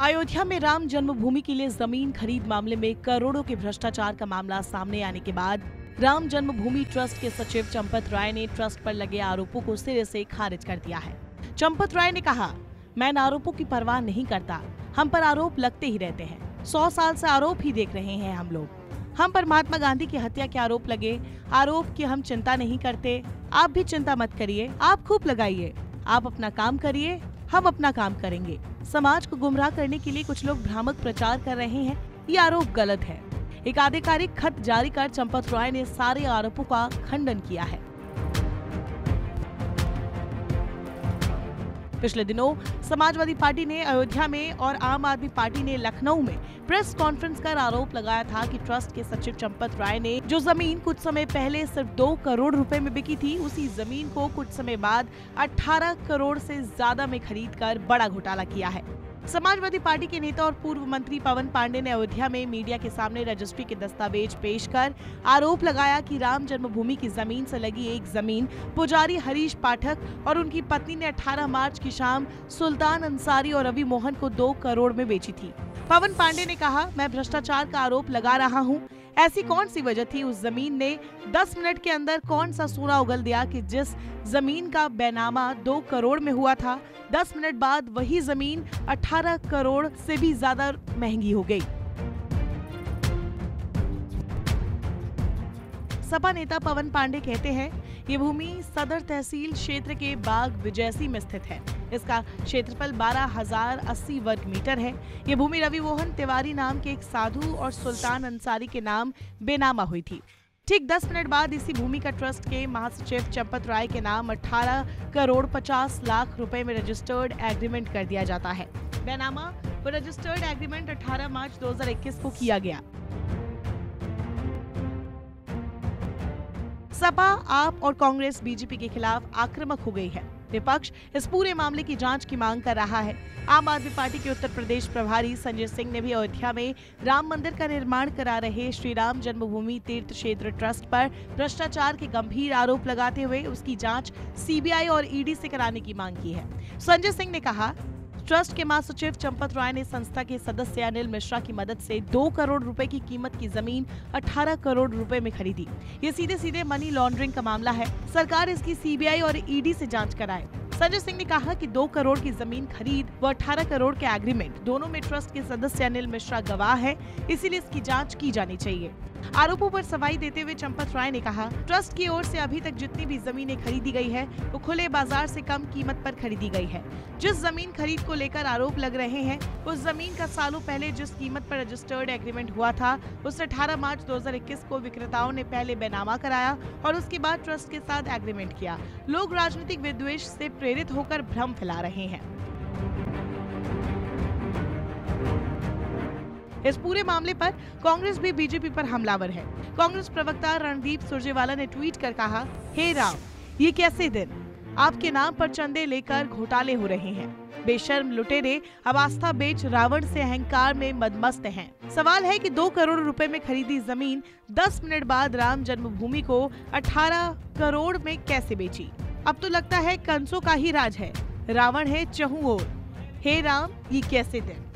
अयोध्या में राम जन्मभूमि के लिए ज़मीन खरीद मामले में करोड़ों के भ्रष्टाचार का मामला सामने आने के बाद राम जन्मभूमि ट्रस्ट के सचिव चंपत राय ने ट्रस्ट पर लगे आरोपों को सिरे से खारिज कर दिया है। चंपत राय ने कहा, मैं इन आरोपों की परवाह नहीं करता। हम पर आरोप लगते ही रहते हैं। सौ साल से आरोप ही देख रहे हैं हम लोग। हम पर महात्मा गांधी की हत्या के आरोप लगे। आरोप की हम चिंता नहीं करते। आप भी चिंता मत करिए। आप खूब लगाइए। आप अपना काम करिए। हम अपना काम करेंगे। समाज को गुमराह करने के लिए कुछ लोग भ्रामक प्रचार कर रहे हैं। ये आरोप गलत है। एक आधिकारिक खत जारी कर चंपत रॉय ने सारे आरोपों का खंडन किया है। पिछले दिनों समाजवादी पार्टी ने अयोध्या में और आम आदमी पार्टी ने लखनऊ में प्रेस कॉन्फ्रेंस कर आरोप लगाया था कि ट्रस्ट के सचिव चंपत राय ने जो ज़मीन कुछ समय पहले सिर्फ़ दो करोड़ रुपए में बिकी थी, उसी ज़मीन को कुछ समय बाद 18 करोड़ से ज़्यादा में खरीद कर बड़ा घोटाला किया है। समाजवादी पार्टी के नेता और पूर्व मंत्री पवन पांडे ने अयोध्या में मीडिया के सामने रजिस्ट्री के दस्तावेज़ पेश कर आरोप लगाया कि राम जन्मभूमि की ज़मीन से लगी एक ज़मीन पुजारी हरीश पाठक और उनकी पत्नी ने 18 मार्च की शाम सुल्तान अंसारी और रवि मोहन को दो करोड़ में बेची थी। पवन पांडे ने कहा, मैं भ्रष्टाचार का आरोप लगा रहा हूँ। ऐसी कौन सी वजह थी उस ज़मीन ने? 10 मिनट के अंदर कौन सा सोना उगल दिया कि जिस ज़मीन का बैनामा दो करोड़ में हुआ था 10 मिनट बाद वही ज़मीन 18 करोड़ से भी ज़्यादा महँगी हो गई। सपा नेता पवन पांडे कहते हैं ये भूमि सदर तहसील क्षेत्र के बाग विजयसी में स्थित है। इसका क्षेत्रफल बारह हज़ार अस्सी वर्ग मीटर है। ये भूमि रवि मोहन तिवारी नाम के एक साधु और सुल्तान अंसारी के नाम बेनामा हुई थी। ठीक 10 मिनट बाद इसी भूमि का ट्रस्ट के महासचिव चंपत राय के नाम 18 करोड़ 50 लाख रुपए में रजिस्टर्ड एग्रीमेंट कर दिया जाता है। बेनामा रजिस्टर्ड एग्रीमेंट 18 मार्च 2021 को किया गया। सपा, आप और कांग्रेस, बीजेपी के खिलाफ आक्रामक हो गई है। विपक्ष इस पूरे मामले की जाँच की मांग कर रहा है। आम आदमी पार्टी के उत्तर प्रदेश प्रभारी संजय सिंह ने भी अयोध्या में राम मंदिर का निर्माण करा रहे श्री राम जन्मभूमि तीर्थ क्षेत्र ट्रस्ट पर भ्रष्टाचार के गंभीर आरोप लगाते हुए उसकी जाँच सीबीआई और ईडी से कराने की मांग की है। संजय सिंह ने कहा ट्रस्ट के महासचिव चंपत राय ने संस्था के सदस्य अनिल मिश्रा की मदद से दो करोड़ रुपए की कीमत की ज़मीन 18 करोड़ रुपए में खरीदी। ये सीधे सीधे मनी लॉन्ड्रिंग का मामला है। सरकार इसकी सीबीआई और ईडी से जाँच कराए। संजय सिंह ने कहा कि दो करोड़ की ज़मीन खरीद व अठारह करोड़ के एग्रीमेंट दोनों में ट्रस्ट के सदस्य अनिल मिश्रा गवाह है, इसीलिए इसकी जाँच की जानी चाहिए। आरोपों पर सफ़ाई देते हुए चंपत राय ने कहा, ट्रस्ट की ओर से अभी तक जितनी भी जमीनें खरीदी गई है, वो खुले बाज़ार से कम कीमत पर खरीदी गई है। जिस ज़मीन खरीद को लेकर आरोप लग रहे हैं, उस ज़मीन का सालों पहले जिस कीमत पर रजिस्टर्ड एग्रीमेंट हुआ था, उस 18 मार्च 2021 को विक्रेताओं ने पहले बेनामा कराया और उसके बाद ट्रस्ट के साथ एग्रीमेंट किया। लोग राजनीतिक विद्वेश से प्रेरित होकर भ्रम फैला रहे हैं। इस पूरे मामले पर कांग्रेस भी बीजेपी पर हमलावर है। कांग्रेस प्रवक्ता रणदीप सुरजेवाला ने ट्वीट कर कहा, हे राम, ये कैसे दिन? आपके नाम पर चंदे लेकर घोटाले हो रहे हैं। बेशर्म लुटेरे अब आस्था बेच रावण से अहंकार में मदमस्त हैं। सवाल है कि दो करोड़ रुपए में खरीदी ज़मीन 10 मिनट बाद राम जन्मभूमि को 18 करोड़ में कैसे बेची? अब तो लगता है कंसों का ही राज है। रावण है चहु ओर। हे राम, ये कैसे दिन?